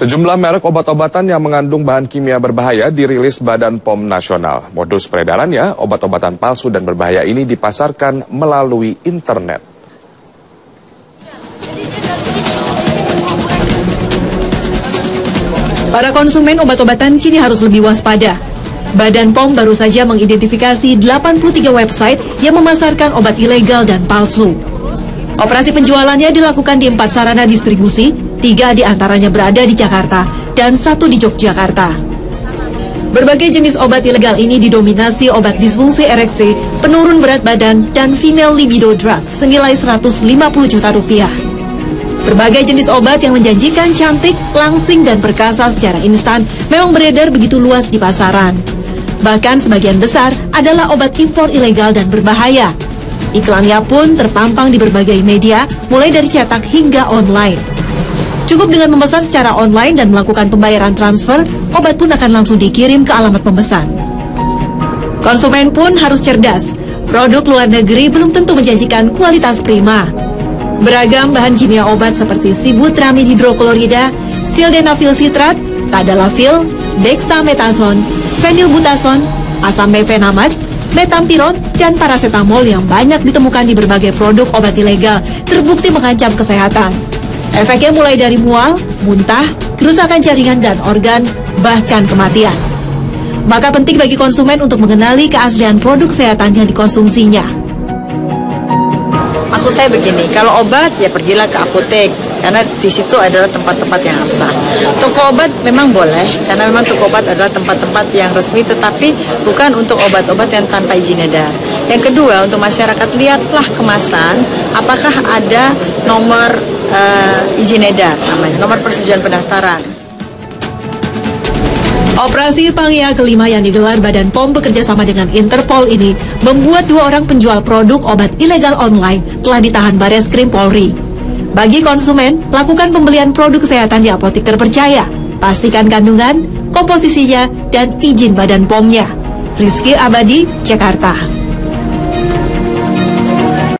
Sejumlah merek obat-obatan yang mengandung bahan kimia berbahaya dirilis Badan POM Nasional. Modus peredarannya, obat-obatan palsu dan berbahaya ini dipasarkan melalui internet. Para konsumen obat-obatan kini harus lebih waspada. Badan POM baru saja mengidentifikasi 83 website yang memasarkan obat ilegal dan palsu. Operasi penjualannya dilakukan di empat sarana distribusi Tiga di antaranya berada di Jakarta dan satu di Yogyakarta. Berbagai jenis obat ilegal ini didominasi obat disfungsi ereksi, penurun berat badan, dan female libido drugs senilai 150 juta rupiah. Berbagai jenis obat yang menjanjikan cantik, langsing, dan perkasa secara instan memang beredar begitu luas di pasaran. Bahkan sebagian besar adalah obat impor ilegal dan berbahaya. Iklannya pun terpampang di berbagai media, mulai dari cetak hingga online. Cukup dengan memesan secara online dan melakukan pembayaran transfer, obat pun akan langsung dikirim ke alamat pemesan. Konsumen pun harus cerdas. Produk luar negeri belum tentu menjanjikan kualitas prima. Beragam bahan kimia obat seperti sibutramid hidroklorida, sildenafil sitrat, tadalafil, dexamethasone, fenilbutason, asam mefenamat, metampirot, dan paracetamol yang banyak ditemukan di berbagai produk obat ilegal terbukti mengancam kesehatan. Efeknya mulai dari mual, muntah, kerusakan jaringan dan organ, bahkan kematian. Maka penting bagi konsumen untuk mengenali keaslian produk kesehatan yang dikonsumsinya. Maksud saya begini, kalau obat ya pergilah ke apotek karena di situ adalah tempat-tempat yang sah. Toko obat memang boleh karena memang toko obat adalah tempat-tempat yang resmi tetapi bukan untuk obat-obat yang tanpa izin edar. Yang kedua, untuk masyarakat lihatlah kemasan apakah ada nomor uh, izin edar namanya, nomor persetujuan pendaftaran. Operasi Pangia kelima yang digelar Badan POM bekerja sama dengan Interpol ini membuat dua orang penjual produk obat ilegal online telah ditahan Bares Krim Polri. Bagi konsumen, lakukan pembelian produk kesehatan di apotik terpercaya. Pastikan kandungan, komposisinya, dan izin Badan POM-nya. Rizky Abadi, Jakarta.